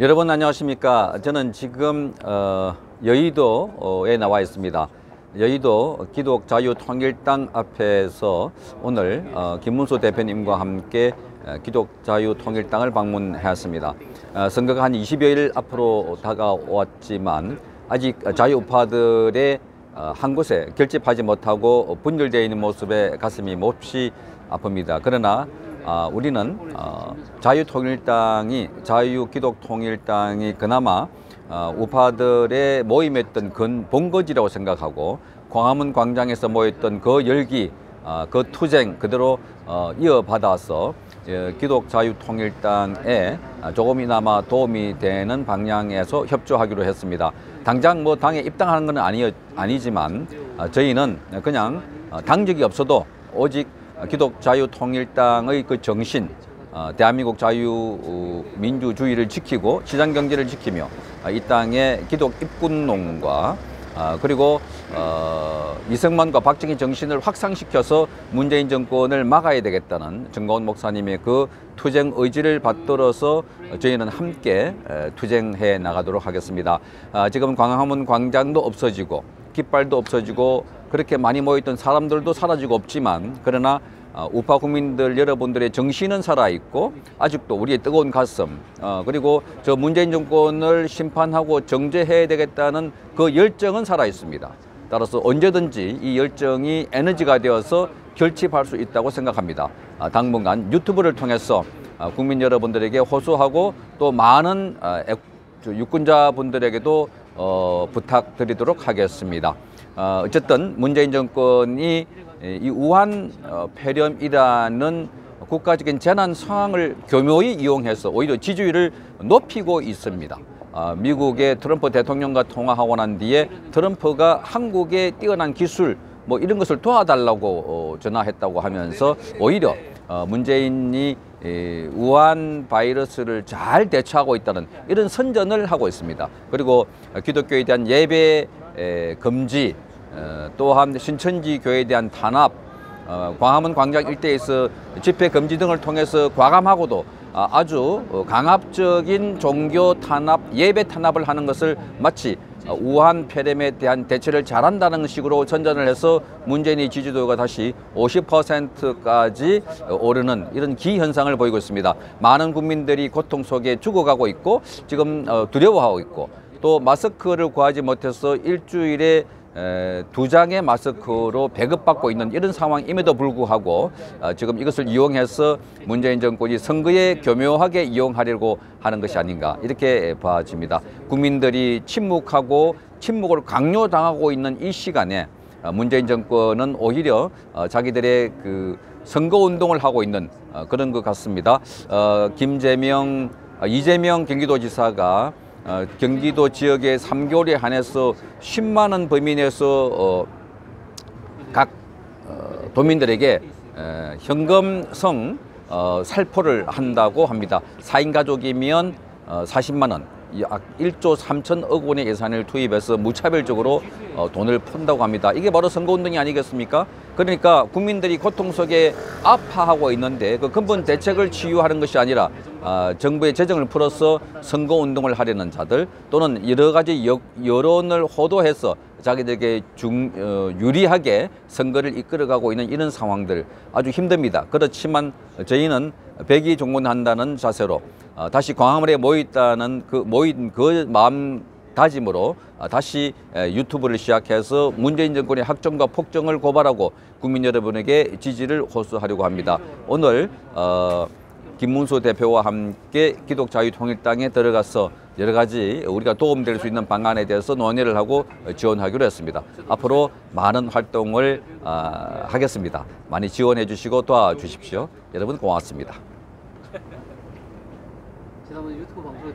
여러분 안녕하십니까? 저는 지금 어, 여의도에 나와 있습니다. 여의도 기독자유통일당 앞에서 오늘 어, 김문수 대표님과 함께 어, 기독자유통일당을 방문했습니다. 어, 선거가 한 20여일 앞으로 다가왔지만 아직 자유우파들의 어, 한 곳에 결집하지 못하고 분열되어 있는 모습에 가슴이 몹시 아픕니다. 그러나 아, 우리는 어, 자유통일당이 자유기독통일당이 그나마 어, 우파들의 모임했던 근 본거지라고 생각하고 광화문 광장에서 모였던 그 열기, 어, 그 투쟁 그대로 어, 이어받아서 예, 기독자유통일당에 조금이나마 도움이 되는 방향에서 협조하기로 했습니다. 당장 뭐 당에 입당하는 건 아니, 아니지만 어, 저희는 그냥 어, 당적이 없어도 오직 기독 자유통일당의 그 정신, 어, 대한민국 자유민주주의를 지키고 시장경제를 지키며 어, 이 땅의 기독 입군농과 어, 그리고 어, 이승만과 박정희 정신을 확산시켜서 문재인 정권을 막아야 되겠다는 정가원 목사님의 그 투쟁 의지를 받들어서 저희는 함께 에, 투쟁해 나가도록 하겠습니다. 아, 지금 광화문 광장도 없어지고 깃발도 없어지고 그렇게 많이 모였던 사람들도 사라지고 없지만 그러나 어, 우파 국민들 여러분들의 정신은 살아있고 아직도 우리의 뜨거운 가슴 어, 그리고 저 문재인 정권을 심판하고 정죄해야 되겠다는 그 열정은 살아있습니다. 따라서 언제든지 이 열정이 에너지가 되어서 결집할 수 있다고 생각합니다. 아, 당분간 유튜브를 통해서 아, 국민 여러분들에게 호소하고 또 많은 아, 애- 저 유권자분들에게도 어, 부탁드리도록 하겠습니다. 어, 어쨌든 문재인 정권이 이 우한 어, 폐렴이라는 국가적인 재난 상황을 교묘히 이용해서 오히려 지지율을 높이고 있습니다. 아, 미국의 트럼프 대통령과 통화하고 난 뒤에 트럼프가 한국의 뛰어난 기술 뭐 이런 것을 도와달라고 어, 전화했다고 하면서 오히려 어, 문재인이 이 우한 바이러스를 잘 대처하고 있다는 이런 선전을 하고 있습니다. 그리고 기독교에 대한 예배 에, 금지, 어, 또한 신천지 교회에 대한 탄압, 어, 광화문 광장 일대에서 집회 금지 등을 통해서 과감하고도 아, 아주 어, 강압적인 종교 탄압, 예배 탄압을 하는 것을 마치 어, 우한 폐렴에 대한 대처를 잘한다는 식으로 전전을 해서 문재인의 지지도가 다시 50%까지 오르는 이런 기현상을 보이고 있습니다. 많은 국민들이 고통 속에 죽어가고 있고 지금 어, 두려워하고 있고 또 마스크를 구하지 못해서 일주일에 에, 두 장의 마스크로 배급받고 있는 이런 상황임에도 불구하고 어, 지금 이것을 이용해서 문재인 정권이 선거에 교묘하게 이용하려고 하는 것이 아닌가 이렇게 봐집니다. 국민들이 침묵하고 침묵을 강요당하고 있는 이 시간에 어, 문재인 정권은 오히려 어, 자기들의 그 선거 운동을 하고 있는 어, 그런 것 같습니다. 어, 김재명, 어, 이재명 경기도지사가 어, 경기도 지역의 3개월에 한해서 10만 원 범위 내에서 어, 각 어, 도민들에게 에, 현금성 어, 살포를 한다고 합니다. 4인 가족이면 어, 40만 원, 약 1조 3천억 원의 예산을 투입해서 무차별적으로 어, 돈을 푼다고 합니다. 이게 바로 선거운동이 아니겠습니까? 그러니까 국민들이 고통 속에 아파하고 있는데 그 근본 대책을 치유하는 것이 아니라 아, 정부의 재정을 풀어서 선거운동을 하려는 자들 또는 여러 가지 여, 여론을 호도해서 자기들에게 중, 어, 유리하게 선거를 이끌어가고 있는 이런 상황들 아주 힘듭니다. 그렇지만 저희는 백이 종문한다는 자세로 어, 다시 광화문에 모였다는 그 모인 그 마음 다짐으로 어, 다시 에, 유튜브를 시작해서 문재인 정권의 학정과 폭정을 고발하고 국민 여러분에게 지지를 호소하려고 합니다. 오늘 어, 김문수 대표와 함께 기독자유통일당에 들어가서 여러 가지 우리가 도움될 수 있는 방안에 대해서 논의를 하고 지원하기로 했습니다. 앞으로 많은 활동을 아, 하겠습니다. 많이 지원해 주시고 도와주십시오. 여러분 고맙습니다. 지난번에 유튜브 방송에